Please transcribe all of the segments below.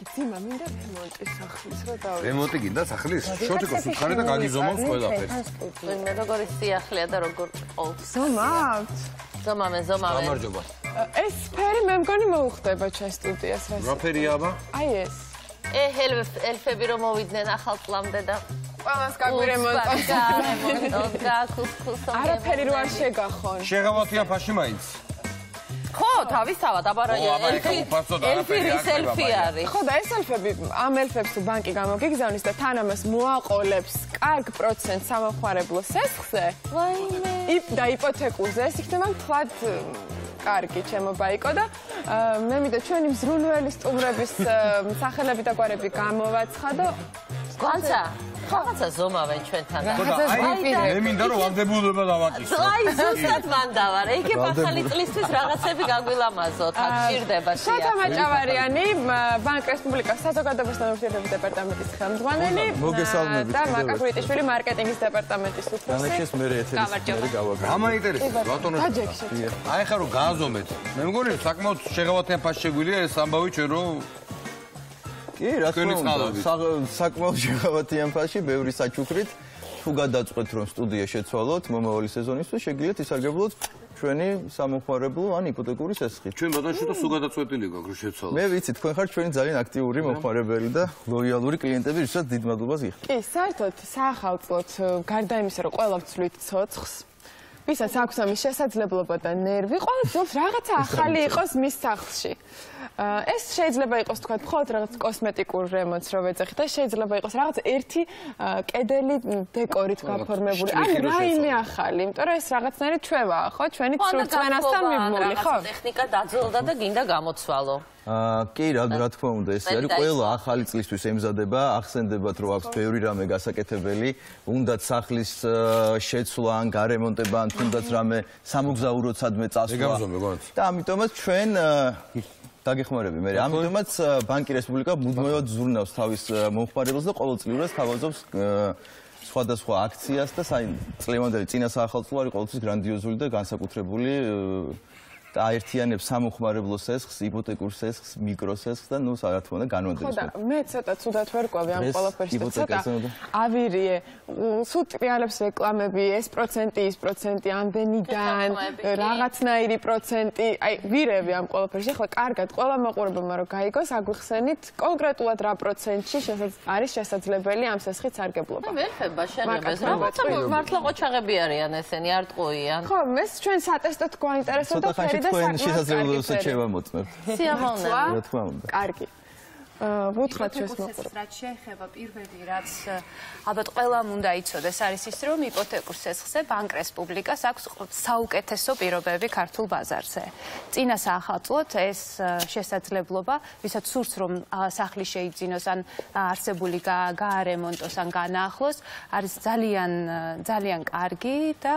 ძიმა მინდა რემონტის სახლის რო დავი რემონტი გინდა სახლის? შოთიკოს უთხარი და გაგიზომავს ყველაფერს. მე როგორი სიახლეა და როგორ ყოლს. ზომავთ ზომავენ, ზომავენ. გამარჯობა. ეს ფერი მე მგონი მოუხდება ჩვენ სტუდიას რა რა ფერია აბა? აი ეს ე ელფები რომ მოვიდნენ ახალ წლამდე და ყველას გაგვირემონტა რემონტოს გაქუსქუსო. არაფერი რო არ შეგახონ შეღავათია ფაში მაინც. ხო, თავისთავად, აბა რა არაფერი არ ხდება, ელფი არის. ხო და ეს ელფები ამ ელფებს ბანკი გამოგიგზავნის და თან ამას მოაყოლებს კარგ პროცენტს სამახარებლო სესხზე ვაიმე. იპ და იპოთეკურზე ეს იქნება მთლად მ, კარგი ჩემო ბაიკო და მე მინდა ჩვენი მზრუნველი სტუმრების სახელები და გვარები გამოვაცხა და გვანცა. რაღაცა ზომავენ ჩვენთან. და აი მე მინდა რომ ვანდებულება დავაკისრო. აი ზუსტად მან დავარ. ეგებ ახალი წლისთვის რაღაცები გაგვილამაზოთ. აქ ჭირდება შეა. მაჭავარიანი ბანკ რესპუბლიკას საზოგადოებასთან ურთიერთობის დეპარტამენტის ხელმძღვანელი მოგესალმებით და მაკა ერთხელ. კვიტიშვილი მარკეტინგის დეპარტამენტის უფროსი განაჩეს მე ეთერის მე გავაგზავნე. ამაინტერესებს ბატონო. აი ხა რომ გააზომეთ. მე მგონი საკმაოდ შეღავათიან ფაში შეგვიძლია ეს ამბავი ჩვენ რომ კი, რა თქმა უნდა, საკმაოდ შეღავათიან ფაში, ბევრი საჩუქრით. თუ გადაწყვეთ რომ სტუდია შეცვალოთ მომავალი სეზონისთვის, შეგიძლიათ ისარგებლოთ ჩვენი სამოხმარებლო ან იპოთეკური სესხი. ჩვენ ბატონშო სულ გადაწყვეტილი გვაქვს შეცვალოთ. მე ვიცი, თქვენ ხართ ჩვენი ძალიან აქტიური მოხმარებელი და ლოიალური კლიენტები, ვისაც დიდ მადლობას გიხდით. კი, საერთოდ საახალწლოდ გარდა იმისა, რომ ყველა ვცვლით ცოცხს, ვისაც აქვს ამის შესაძლებლობა და ნერვი, ყველა ძობს რაღაცა ახალი იყოს მის სახლში. ეს შეიძლება იყოს თქვა მხოლოდ რაღაც კოსმეტიკურ რემონტს რო ვეძახით და შეიძლება იყოს რაღაც ერთი კედელი დეკორით გაფორმებული. ან რაიმე ახალი, იმიტომ რომ ეს რაღაცნაირი ჩვევაა, ხო? ჩვენი ცრუწმენასთან მიმული, ხო? ტექნიკა დაძველდა და გინდა გამოცვალო. აა კი რა რა თქმა უნდა ეს არის ყველა ახალი წლისთვის ემზადება ახსენდებათ რომ აქვს ბევრი რამე გასაკეთებელი უნდათ სახლის შეცვლა ან გარემონტება ან თუნდაც რამე სამოგზაუროდ სადმე წასვლა და ამიტომაც ჩვენ დაგეხმარები. მე ამიტომაც ბანკი რესპუბლიკა მუდმივად ზრუნავს თავის მომხმარებელს და ყოველწლიურად თავაზობს სხვადასხვა აქციას და წლევანდელი წინა საახალწლო არის ყოველთვის გრანდიოზული და განსაკუთრებული აერთიანებს სამოხმარებლო სესხს, იპოთეკურ სესხს, მიკროსესხს და ნუ რა თქმა უნდა ხო განვადებს. და მე ცოტა ცუდად ვერ ყვავი ამ დღეს ყველაფერში და ცოტა ავირიე. უ, სულ ტრიალებს რეკლამები ეს პროცენტი ის პროცენტი ამდენიდან რაღაცნაირი პროცენტი. აი ვირევი ამ ყველაფერში. ხო კარგად ყველა მაყურებელმა რომ გაიგოს აგვიხსენით კონკრეტულად რა პროცენტში შესაძ არის შესაძლებელი ამ სესხით სარგებლობა. ვერ ხება მაკა, რაღაცა მართლა ყოჩაღები არიან ესენი, არ ტყუიან. ხო მეს ჩვენ სატესტოდ გვაინტერესებდა ფერი თქვენ შესაძლებლობებს შევა მოწმებთ. სიამოვნებო. რა თქმა უნდა. კარგი აა ვუთხრათ ჩვენს მაყურებელს რაც შეეხება პირველი რაც ალბათ ყველამ უნდა იცოდეს არის ის რომ იპოთეკურ სესხზე ბანკ რესპუბლიკას აქვს საუკეთესო პირობები ქართულ ბაზარზე. წინა საახალწლოდ ეს შესაძლებლობა, ვისაც სურს რომ სახლი შეიძინოს ან არსებული გა- გაარემონტოს ან განაახლოს, არის ძალიან ძალიან კარგი და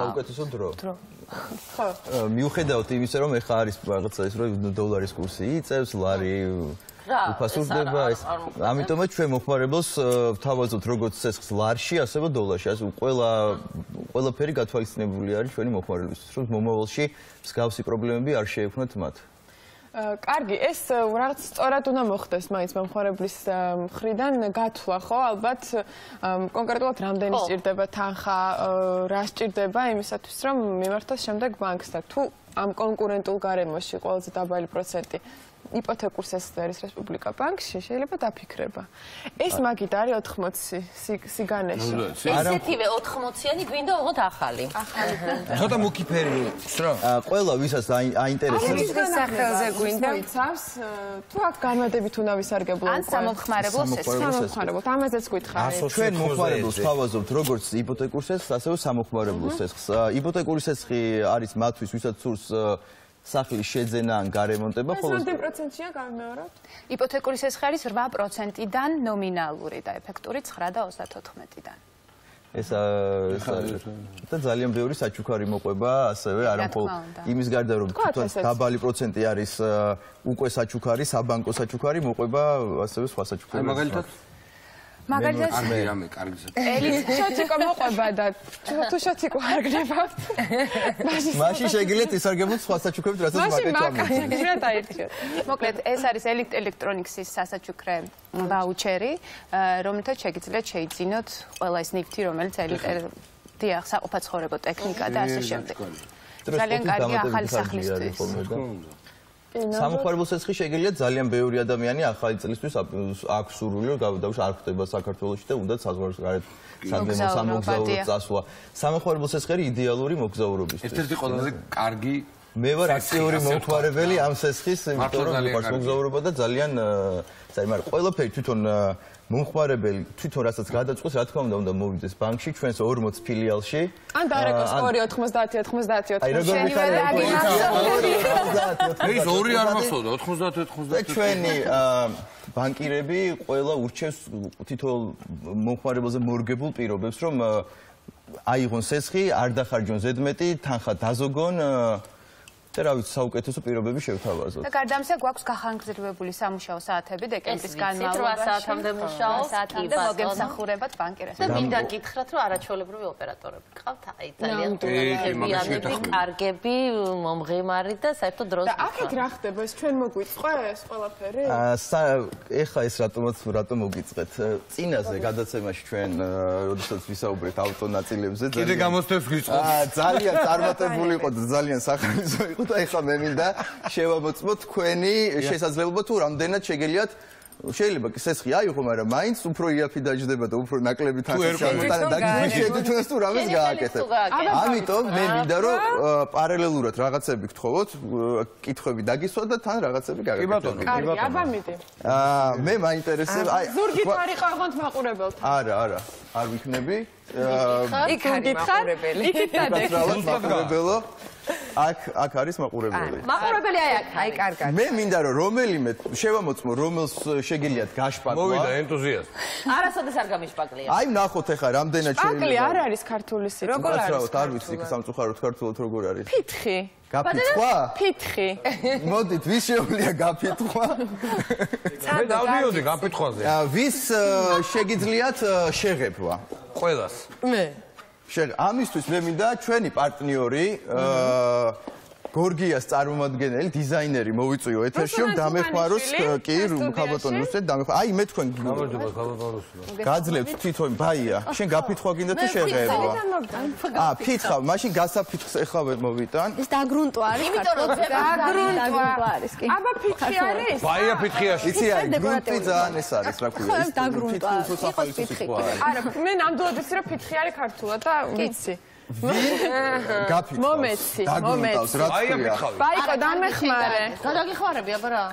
საუკეთესო დრო. დრო. ხო აა, მიუხედავად იმისა, რომ ეხა არის რაღაცა ის რომ დოლარის კურსი იწევს, ლარი უფასურდება ეს ამიტომაც ჩვენ მოხმარებელს ვთავაზობთ როგორც სესხს ლარში, ასევე დოლარში. ასე ყველა ყველაფერი გათვალისწინებული არის ჩვენი მოხმარებისთვის, რომ მომავალში მსგავსი პრობლემები არ შეექმნათ მათ. კარგი, ეს რაღაც სწორად უნდა მოხდეს მაინც მომხმარებლის აა, მხრიდან გათვლა, ხო? ალბათ კონკრეტულად რამდენი სჭირდება თანხა, რა სჭირდება იმისათვის, რომ მიმართოს შემდეგ ბანკს და თუ ამ კონკურენტულ გარემოში ყველაზე დაბალი პროცენტი იპოთეკურ სესხერის რესპუბლიკა ბანკში შეიძლება დაფიქრება. ეს მაგით არის 80 სი- სიგანეში. ესეთივე 80-იანი გვინდა უღოთ ახალი. ცოტა მუქი ფერი აქვს რა. აა, ყველა ვისაც აი- აინტერესებს ის სახელზე გვინდა? მოიცავს აა, თუ აქ განმადებით უნდა ვისარგებლო ან უკვე? სამომხმარებლო სესხი. სამომხმარებლო სამომხმარებლო, ამაზეც გითხარით. ჩვენ მოხმარებელს თავაზობთ როგორც იპოთეკურ სესხს, ასევე სამოხმარებლო სესხს. აა, იპოთეკური სესხი არის მათთვის, ვისაც სურს სახლის შეძენა ან გარემონტება, ეს ხოლო რამდენ პროცენტია გამეოროთ? იპოთეკური სესხი არის 8%-დან ნომინალური და ეფექტური 9 და 34-დან. ეს ეს და ძალიან ბევრი საჩუქარი მოყვება, ასევე არა რა მხოლოდ იმის გარდა რომ დაბალი პროცენტი არის უკვე საჩუქარი, საბანკო საჩუქარი მოყვება ასევე სხვა აი საჩუქარი. მაგალითად მაგალითად კარგი რამე, კარგი ზა. ელიც შოთიკო მოყვება და თუ შოთიკო არ გნებავთ. მაშინ შეგიძლიათ ისარგებლოთ სხვა საჩუქრებით, რასაც მაშინ მაკეთ მაკა ჩამოწევთ. შეგიძლიათ დაირჩიოთ. მოკლედ ეს არის ელიტ ელექტრონიქსის სასაჩუქრე ვაუჩერი, რომელთაც შეგიძლიათ შეიძინოთ ყველა ეს ნივთი, რომელიც ელიტ დიახ, საყოფაცხოვრებო ტექნიკა და ასე შემდეგ. ძალიან კარგი ახალი სახლისთვის. სამხარებელ სესხი შეგიძლიათ ძალიან ბევრი ადამიანი ახალი წლისთვის აქვს სურვილი რომ გავდავშ არ ხდება საქართველოში და უნდა საზღვარგარეთ სადმე მოგზაურობა, სამოგზაურო წასვლა. სამხარებელ სესხი იდეალური მოგზაურობისთვის. ერთ-ერთი ყველაზე კარგი მე ვარ აქტიური მომხმარებელი ამ სესხის, იმიტომ რომ მიყვარს მოგზაურობა და ძალიან საერთოდ მაგრამ ყველაფერი თვითონ მომხმარებელი თვითონ რასაც გადაწყვეტს, რა თქმა უნდა უნდა მოვიდეს ბანკში ჩვენს 40 ფილიალში. ან დარეკოს აა, 2 90 90 აი როგორ 90 მიხარ ეს ორი არ მახსოვდა 90 და 90 ჩვენი ბანკირები ყველა ურჩევს თითოეულ მომხმარებელზე მორგებულ პირობებს, რომ აიღონ სესხი, არ დახარჯონ ზედმეტი, თანხა დაზოგონ აა, და რა ვიცი, საუკეთესო პირობები შევთავაზოთ. და გარდა ამისა გვაქვს გახანგრძლივებული სამუშაო საათები დეკემბრის განმავლობაში. 8 საათამდე მუშაობს, 8 საათამდე მოგემსახურებათ ბანკირებს. და მინდა გითხრათ, რომ არაჩვეულებრივი ოპერატორები ყავთ, აი ძალიან მაგას კარგები, მომღიმარი და საერთოდ დროს და აქეთ რა ხდება? ეს ჩვენ მოგვიწყეს ყველაფერი? აა ეხა ეს რატომაც რატომ მოგიწყეთ? წინაზე გადაცემაში ჩვენ როდესაც ვისაუბრეთ ავტონაწილებზე კიდე გამოსდევს გიწყობს აა ძალიან წარმატებული იყო და ძალიან სახალხო იყო და ეხლა მე მინდა შევამოწმო თქვენი შესაძლებლობა თუ რამდენად შეგელიათ შეიძლება კი სესხი აიღო, მაგრამ მაინც უფრო იაფი დაждდება და უფრო ნაკლები თანხა და გიჩვენეთ თუ რამეს გააკეთებ. ამიტომ მე მინდა რომ პარალელურად რაღაცები გთხოვოთ, კითხვები დაგისვათ და თან რაღაცები კი გააკეთებ. ბატონო კი ბატონო აბა მიდი. აა მე მაინტერესებს აი ზურგით გვა- არ იყავთ მაყურებელთ. არა არა არ ვიქნები აა იქ არის მაყურებელი. იქით დადეკ. კაცრავად მაყურებელო აქ აქ არის მაყურებელი მაყურებელი აი აქ. აი კარგად. მე მინდა რომ რომელიმე შევამოწმო რომელს შეგიძლიათ მოვიდა გაშპაკვა ენთუზიაზმი არასოდეს არ გამიშპაკლია. აი ნახოთ ახლა რამდენად პაკლი არ შეიძლება არის ქართული სიტყვა. როგორ არის კაცრავად არ ვიცი სამწუხაროდ ქართულად როგორ არის ფითხი. გაფიცხვა ფითხი. მოდით ვის შეუძლია გაფიცხვა მე დავდიოდი აა, ვის შეგიძლიათ შეღებვა ყველას მე. შენ ამისთვის მე მინდა ჩვენი პარტნიორი აა გორგიას წარმომადგენელი დიზაინერი მოვიწვიო ეთერში რომ დამეხმაროს კი ქალბატონ რუსეთ დამეხმარო აი მე თქვენ გამარჯობა ქალბატონოს გაძლევთ თვითონ ბაია. შენ გაფითხვა გინდა თუ შეღებვა აა ფითხა მაშინ გასაფითხს ეხლა მოვიტან. ის დაგრუნტვა არის იმიტომ რომ დაგრუნტვა არის კი. აბა ფითხი არის? ბაია ფითხიაში იცი არის გრუნტი ძალიან ეს არის რა ქვია ფითხი უფრო იყოს სახალხო ფითხი. არის. არა, მე ნამდვილად ვიცი რომ ფითხი არის ქართულად და ვიცი. გაფითხავს მომეცი, დაგრუნტავს რა თქვია ფითხავი ბაიკო დამეხმარე. გადაგიხმარები აბა რა.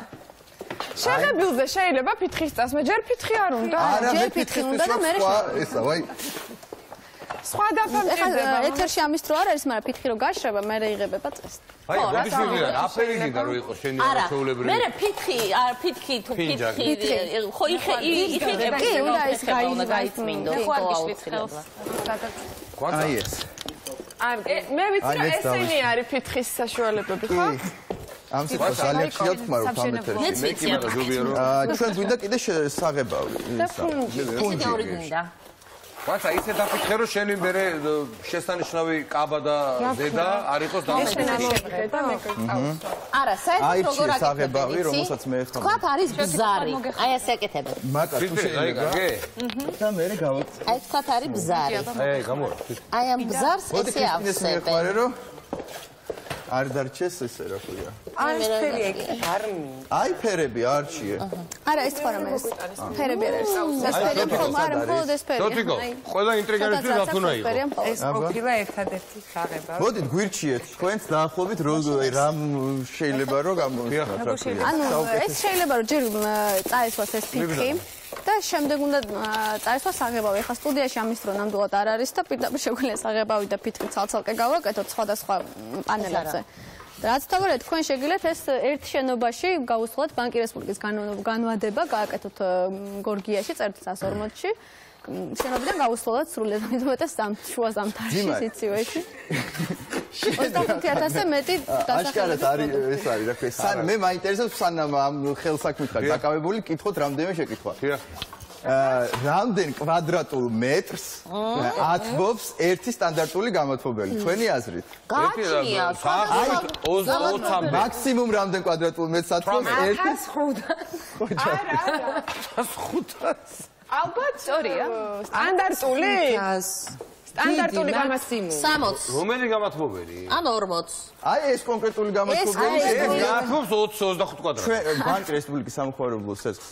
შეღებილზე შეიძლება ფითხის წასმა, ჯერ ფითხი არ უნდა. მე ჯერ ფითხი უნდა და მერე სხვა ესა ვაი სხვა დაფა ეხლა ეთერში ამის დრო არ არის მაგრამ ფითხი რო გაშრება მე იღებება წეს. აი როდის ვიღირა აფერი გინდა რომ იყოს შენი არა, არაჩვეულებრივი მე ფითხი, არ ფითხი თუ ფითხი, ხო იხე იხე კი, უნდა ის გაიწმინდო. კი, ხო ხო, აუცილებლად. აი ეს. არ მე ვიცი აი, რომ მეც ესენი არის ფითხის საშუალებები, ხო? ამ სიტყვას ძალიან ხშირად ხმარობ ამ ეთერში. ვიცი ამ ჯობია რომ აა, ჩვენ გვინდა კიდე საღებავი და ისა. ფუნჯი. ვაცა ისე დაფიქრე რომ შენი მე შესანიშნავი კაბა და ზედა არ იყოს დამოკიდებული არა, საერთოდ როგორ საღებავი, აკეთებ, რომელსაც მე ეხლა თქვათ არის ბზარი. აი ასე აკეთებენ. მაკა თუ შეიძლება. და მე გავაკეთე. აი თქვათ არის ბზარი. აი გამორა აი ამ ბზარს მოდი ესე ქრისტინეს ავსებენ. მიეხმარე რომ არ დარჩეს ესე რა ქვია? არის ფერი ეგ. არ მინდა. აი ფერები არჩიე არა ეს თქვა რომ ეს ფერები არ არის. ეს ფერი მხოლოდ არა მხოლოდ ეს ფერი. დოთიკო ყველა ინტრიგერისთვის რაც უნდა იყოს ეს ყოფილა ერთადერთი საღება. მოდით გვირჩიეთ. თქვენც დაახლოებით რამ შეიძლება რომ გამოვიხსნათ რა ქვია. ანუ ეს შეიძლება რომ ჯერ წაესვას ეს ფიქრი და შემდეგ უნდა მ, წაესვას საღებავი. ახლა სტუდიაში ამის დრო ნამდვილად არ არის და პირდაპირ შეგვიძლია საღებავი და ფიქრი ცალ-ცალკე გავაკეთოთ სხვადასხვა პანელებზე. რაც თავარია თქვენ შეგიძლიათ ეს ერთ შენობაში გაუსვლათ ბანკი რესპუბლიკის განვადება, გააკეთოთ გორგიაში, წერთ 140-ში. შენობიდან გაუსვლათ სრულიად, მithumetes ზამ შუა ზამთარში სიცივეში. 25000-ზე მეტი აშკარად არის ეს არის რა ქვია სან მე მაინტერესებს სანამ ამ ხელსაქმით ხარ დაკავებული კითხოთ რამდენიმე შეკითხვა. დიახ რამდენ კვადრატულ მეტრს ათბობს ერთი სტანდარტული გამოთმობელი თქვენი აზრით? გაჩნია, აი 20-მდე. მაქსიმუმ რამდენ კვადრატულ მეტრს ათბობს ერთი 500. ალბათ სწორია. სტანდარტული? სტანდარტული გამოცემული. 60 რომელი გამოთმობელი? ან 40. აი ეს კონკრეტული გამოთმობელი ეს ეს აი, გაათმობს 20-25 კვადრატს. ჩვენ ბანკი რესპუბლიკის სამხარებლო სესხს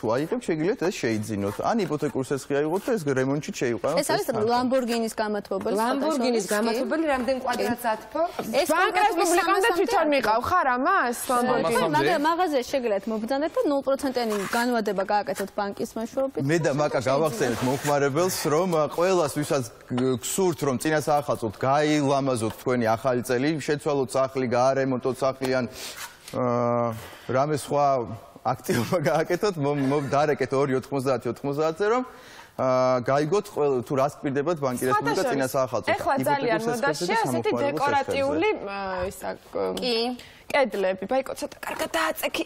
თუ აიღებ შეგიძლიათ ეს შეიძინოთ ან იპოთეკურ სესხი აიღოთ და ეს რემონტში შეიყვანოთ ეს არის ლამბორგინის გამოთმობელი. ლამბორგინის გამოთმობელი რამდენ კვადრატს ათბო? ეს ბანკ რესპუბლიკამდე თვითონ მიყავ ხარ ამას? ლამბორგინი. მაგრამ მაღაზიაში შეგიძლიათ მობრძანეთ და 0%-იანი განვადება გააკეთოთ ბანკის მეშვეობით. მე და მაკა გავახსენეთ მომხმარებელს რომ ა, ყველას ვისაც გსურთ რომ წინა საახალწლოდ გაილამაზოთ თქვენი ახალი წელი შეცვალოთ სახლი გაარემონტოთ სახლი ან აა, რამე სხვა აქტივობა გააკეთოთ დარეკეთ 2.90-90-ზე რომ აა გაიგოთ თუ რას პირდებათ ბანკი რესპუბლიკა წინა საახალწლოდ ეხლა ძალიან მოდაშია ასეთი დეკორატიული ისა კი. კედლები. ბაიკო ცოტა კარგად დააწექი.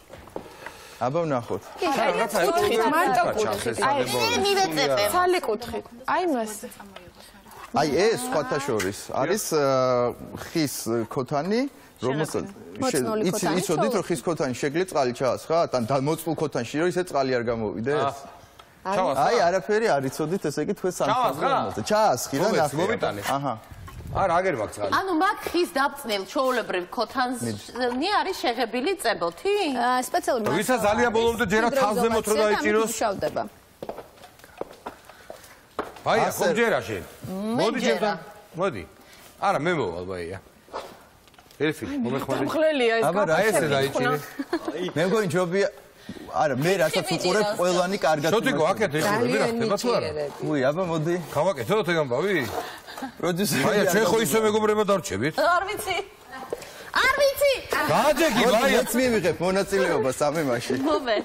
აბა ვნახოთ რაღაცა კუთხით, მარტო კუთხით. აი, მე მივეწებე. ცალი კუთხით. აი მას. აი ეს სხვათა შორის არის ხის ქოთანი რომელსაც იცი იცოდით რომ ხის ქოთანი შეგლი წყალი ჩაასხათ ან და მოწმულ ქოთანში რომ ისე წყალი არ გამოვიდეს ჩავას. აი არაფერი არ იცოდით ესე იგი თქვენ ჩაასხა? სამწუხაროზე ჩაასხი და მომეც, ნახე მომიტანე. აჰა არ აგერ მაქვს წყალი. ანუ მაგ ხის დაბწნილ ჩაოლებრივ ქოთანზნი არის შეღებილი წებოთი? სპეციალური ვისაც ძალიან ბოლომდე ჯერა თალზე მოთრო დაიჭიროს. შავდება. ბაია, ხომ ჯერა შენ? მოდი ჯერა. ჩემთან. მოდი. არა, მე მოვალ ბაია. ერფი, მომეხმარი. მხლელია ეს აბა, რა აი ესე დაიჭირე. მე მგონი ჯობია არა მე რასაც უყურებ ყველანი კარგად შოტიკო, აქეთ ეხურები რა ხდება თუ არა? უი აბა მოდი გავაკეთოთ ეგ ამბავი? პროდიუსერი ბაია, ჩვენ ხო ისე მეგობრებად არჩევით? არ ვიცი. არ ვიცი. გააჯეგი ბაია. მეც მივიღებ მონაწილეობა სამი მაშინ მომე.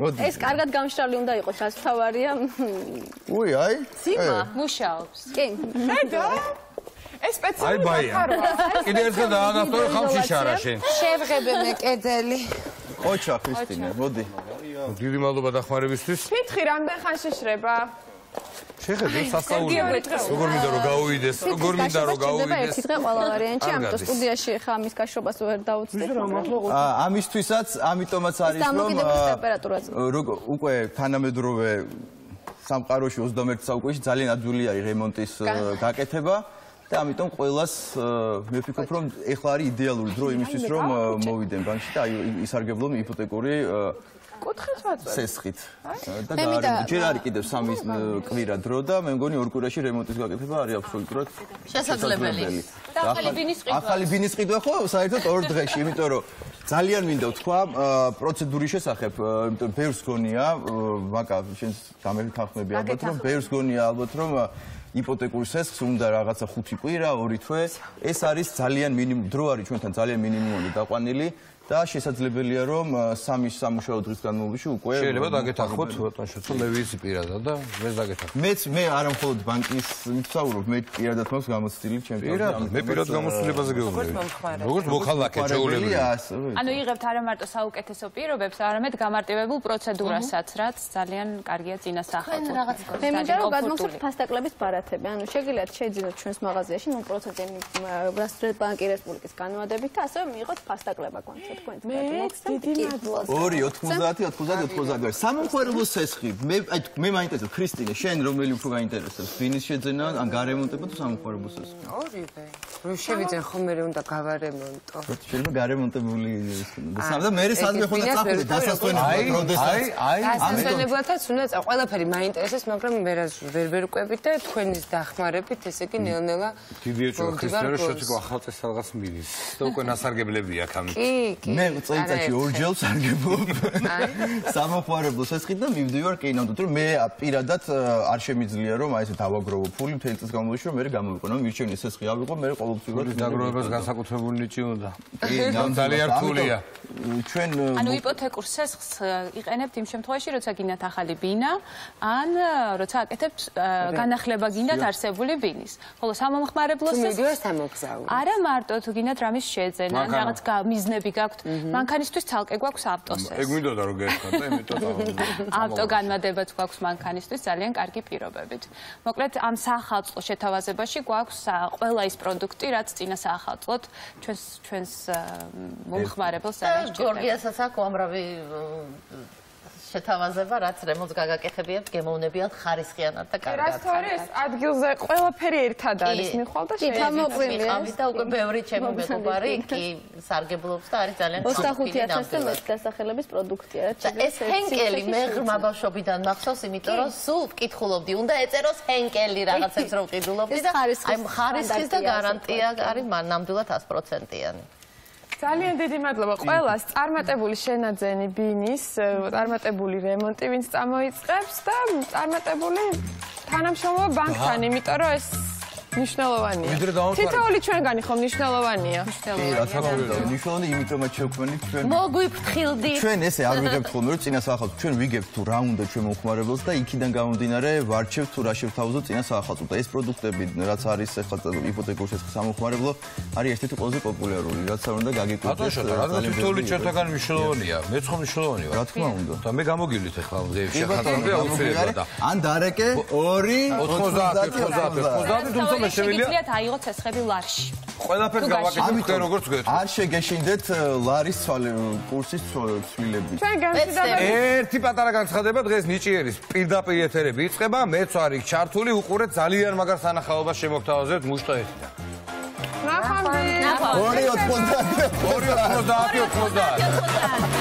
მოდი ეს კარგად გამშრალი უნდა იყოს, რაც თავარია. უი აი ძიმა. მუშაობს. კი. ხედა? ეს აი სპეციალური მახარვა. კიდე ერთხელ დაანახტო რომ ხამში შარა შენ. შევღებენ კედელი. ოჩა ქრისტინე მოდი დიდი მადლობა დახმარებისთვის. ფითხი რამდენ ხანში შრება? შეხედე სასწაულია. როგორ მინდა რომ გაუვიდეს, როგორ მინდა რომ გაუვიდეს. ერთი დღე ყველა ვარიანტში, არ ამიტომ სტუდიაში ხა ამის გაშვებას ვერ დაუწდეთ. ა, ამისთვისაც ამიტომაც არის რომ როგორ უკვე თანამედროვე სამყაროში 21 საუკუნეში ძალიან ადვილი არის რემონტის გაკეთება და ამიტომ ყოველას მე ვფიქრობ რომ ეხლა არის იდეალური დრო იმისთვის რომ ა, მოვიდენ ბანკში და აი ისარგებლონ იპოთეკური ა, კუთხით ვაწვევ. სესხით და გაარემონტ ჯერ არის კიდევ სამი კვირა დრო და მე მგონი ორ კვირაში რემონტის გაკეთება არის აბსოლუტურად შესაძლებელი. და ახალი ბინის ყიდვა. ახალი ბინის ყიდვა ხო საერთოდ ორ დღეში, იმიტომ რომ ძალიან მინდა ვთქვა აა, პროცედურის შესახებ, იმიტომ ბევრს გონია, ვაკა შენს გამეთახმები ალბათ რომ ბევრს გონია ალბათ რომ აა, იპოთეკურ სესხს უნდა რაღაცა 5 კვირა, 2 თვე. ეს არის ძალიან მინიმუმ დრო არის ჩვენთან ძალიან მინიმუმი დაყვანილი და შესაძლებელია რომ სამი სამუშაო დღის განმავლობაში უკვე შეიძლება დაგეთახოთ ცოტა თუ მე ვიცი პირადად და მე დაგეთახო. მეც მე არა მხოლოდ ბანკის ვსაუბრობ, მე პირადად მაქვს გამოცდილი ჩემ პირადად, მე პირად გამოსულებაზე გეუბნები. როგორც მოხალაკე ჩეულები. ანუ იღებთ არა მარტო საუკეთესო პირობებს, არამედ გამარტივებულ პროცედურასაც, რაც ძალიან კარგია წინასახელთო. მე მინდა რომ გადმოგცეთ ფასტაკლების ბარათები. ანუ შეგიძლიათ შეძინოთ ჩვენს მაღაზიაში 0%-იანი რასტრეთ ბანკი რესპუბლიკის განმადებით და ასევე მიიღოთ ფასტაკლება კონცერტ თქვენ. მე დიდი მადლობა. 2 90 90 90 სამომხმარებლო სესხი მე აი მე მაინტერესებს ქრისტინე შენ რომელი უფრო გაინტერესებს ბინის შეძენა ან გარემონტება თუ სამომხმარებლო სესხი ორივე. რომ შევიძენ ხომ მე უნდა გავარემონტო. შეიძლება გარემონტებული და სამ და მე სადმე ხო და ეგ წახვიდე დასასვენებლად აი, როდესაც აი, აი, დასასვენებლადაც უნდა წა ყველაფერი მაინტერესებს, მაგრამ მე რას ვერ ვერ ყვებით და თქვენის დახმარებით ესე იგი ნელ-ნელა დიდი მომდივარ ქრისტიანო გულს. შეთიკო ახალწეს რაღაც მიდის და უკვე ნასარგებლები აქ ამით. კი, კი. მე წელიწადში ორჯერ სარგებლობ. სამომხმარებლო სესხით და მივდივარ კინოდო რომ მე პირადად არ შემიძლია რომ აი ესე დავაგროვო ფული მთელი წლის განმავლობაში რომ მე გამოვიყო. რომ მირჩევნის სესხი ავიღო მე ყოველწლიურად ფულის დაგროვებას განსაკუთრებული ნიჭი უნდა. კი, ძალიან რთულია. ჩვენ ანუ იპოთეკურ სესხს იყენებთ იმ შემთხვევაში, როცა გინდათ ახალი ბინა, ან როცა აკეთებთ განახლება გინდათ არსებული ბინის. ხოლო სამომხმარებლო სესხს მიდივარ სამოგზაურო. არა მარტო თუ გინდათ რამის შეძენა, რაღაც მიზნები გაქვთ აქვთ. მანქანისთვის ცალკე გვაქვს ავტოსეს. ეგ მინდოდა რომ და იმიტომ ავტოგანმადებაც გვაქვს მანქანისთვის ძალიან კარგი პირობებით. მოკლედ ამ საახალწლო შეთავაზებაში გვაქვს ყველა ის პროდუქტი, რაც წინა საახალწლოდ ჩვენს ჩვენს მომხმარებელს არის. გორგიასაც აქვს უამრავი მ, შეთავაზება, რაც რემონტს გაგაკეთებიათ, გემოვნებიან ხარისხიანად და კარგად. რასთორის ადგილზე ყველაფერი ერთად არის მიხვალ და შეიძლება თამოყრილია. მიყავი და უკვე ბევრი ჩემი მეგობარი კი სარგებლობს და არის ძალიან 25000-ზე მეტ დასახელების პროდუქტია. და ეს ჰენკელი მე ღრმა ბავშვობიდან მახსოვს, იმიტომ რომ სულ ვკითხულობდი, უნდა ეწეროს ჰენკელი რაღაცებს რომ ვყიდულობდი და აი ხარისხის და გარანტია არის ნამდვილად 100%-იანი. ძალიან დიდი მადლობა. ყველას წარმატებული შენაძენი ბინის წარმატებული რემონტი ვინც წამოიწყებს და წარმატებული თანამშრომლობა ბანკთან იმიტომ რომ ეს მნიშვნელოვანია. ვიდრე დავამყარეთ. თითოეული ჩვენგანი ხომ მნიშვნელოვანია. კი, რა თქმა უნდა, ნიშნავდი იმიტომაც შევქმნით ჩვენ მოგვიფრთხილდი. ჩვენ ესე არ ვიგებთ ხოლმე რომ წინა საახალწლო ჩვენ ვიგებთ თუ რა უნდა ჩვენ მომხმარებელს და იქიდან გამომდინარე ვარჩევთ თუ რა შევთავაზოთ წინა საახალწლო და ეს პროდუქტები რაც არის ახლა იპოთეკურ შესახებ სამომხმარებლო არის ერთ-ერთი ყველაზე პოპულარული რაც არ უნდა გაგიკვირდეს ატაშოთა რა თითოეული ჩვენთაგან მნიშვნელოვანია. მეც ხომ მნიშვნელოვანი რა თქმა უნდა. და მე გამოგივლით ახლა შეხატავდი აუცილებლად და ან დარეკე 2 90 90 90 თუმცა შევილია შეგიძლიათ აიღოთ ცეცხლები ლარში. ყველაფერს გავაკეთებ თქვენ როგორც გეთ არ შეგეშინდეთ ლარის ცვალე კურსის ცვლილებით ერთი პატარა განცხადება დღეს ნიჭიერის პირდაპირ ეთერები იწყება. მეც ვარ იქ ჩართული უყურეთ ძალიან მაგარ სანახაობას შემოგთავაზებთ მუშტა ერთიდან ნახავდი 2 90 2 90 90